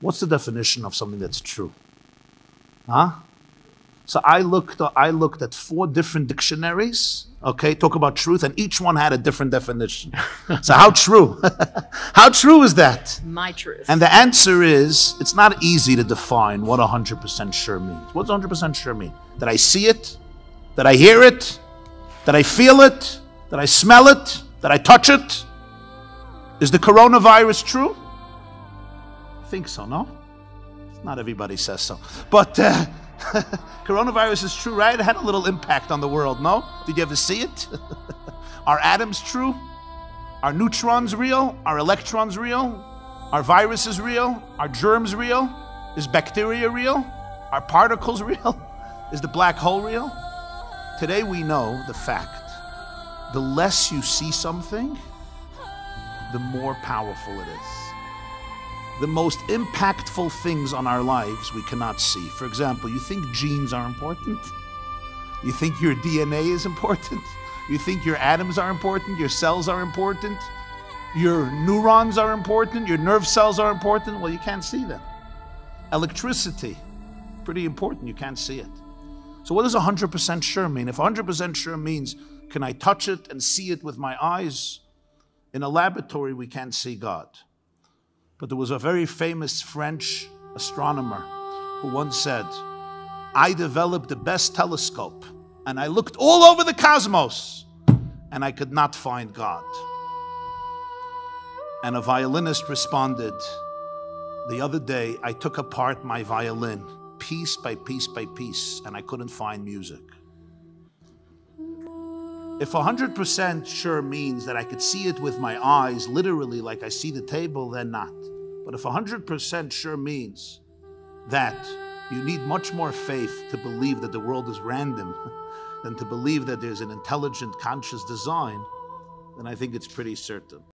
What's the definition of something that's true? Huh? So I looked, I looked at four different dictionaries, okay, talk about truth, and each one had a different definition. so how true? how true is that? My truth. And the answer is, it's not easy to define what 100% sure means. What does 100% sure mean? That I see it? That I hear it? That I feel it? That I smell it? That I touch it? Is the coronavirus true? Think so, no? Not everybody says so. But uh, coronavirus is true, right? It had a little impact on the world, no? Did you ever see it? Are atoms true? Are neutrons real? Are electrons real? Are viruses real? Are germs real? Is bacteria real? Are particles real? Is the black hole real? Today we know the fact the less you see something, the more powerful it is the most impactful things on our lives we cannot see. For example, you think genes are important? You think your DNA is important? You think your atoms are important? Your cells are important? Your neurons are important? Your nerve cells are important? Well, you can't see them. Electricity, pretty important, you can't see it. So, what does 100% sure mean? If 100% sure means, can I touch it and see it with my eyes? In a laboratory, we can't see God. But there was a very famous French astronomer who once said, I developed the best telescope and I looked all over the cosmos and I could not find God. And a violinist responded, The other day I took apart my violin piece by piece by piece and I couldn't find music. If 100% sure means that I could see it with my eyes, literally like I see the table, then not. But if 100% sure means that you need much more faith to believe that the world is random than to believe that there's an intelligent, conscious design, then I think it's pretty certain.